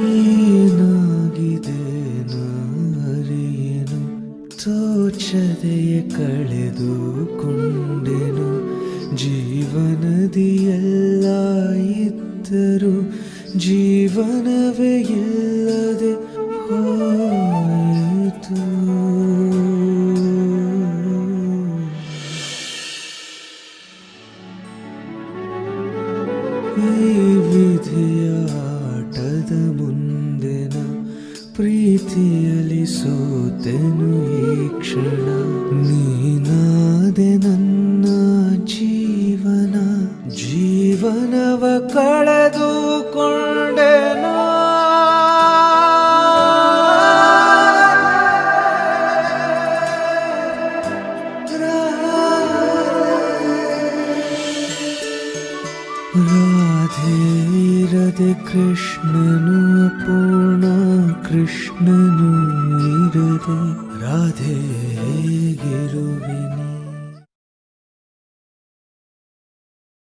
ಏನಾಗಿದೆ ನಾರಿಯೇನು ತೋಚದೆಯೇ ಕಳೆದುಕೊಂಡೆನು. ಜೀವನದಿ ಎಲ್ಲ ಜೀವನವೇ ಇಲ್ಲದೆ ಹೋಯಿತು. ಈ ವಿಧಿಯ ಆಟದ ಮುಂದೆನ ಪ್ರೀತಿಯಲ್ಲಿ ಸೋತೆನು ಈ ಕ್ಷಣ. ನೀನಾದೆ ನನ್ನ ಜೀವನ ಜೀವನವ ಕಳೆದುಕೊಂಡೆನೋ राधेरदे कृष्णनु पूर्ण कृष्णनुर राधे गिर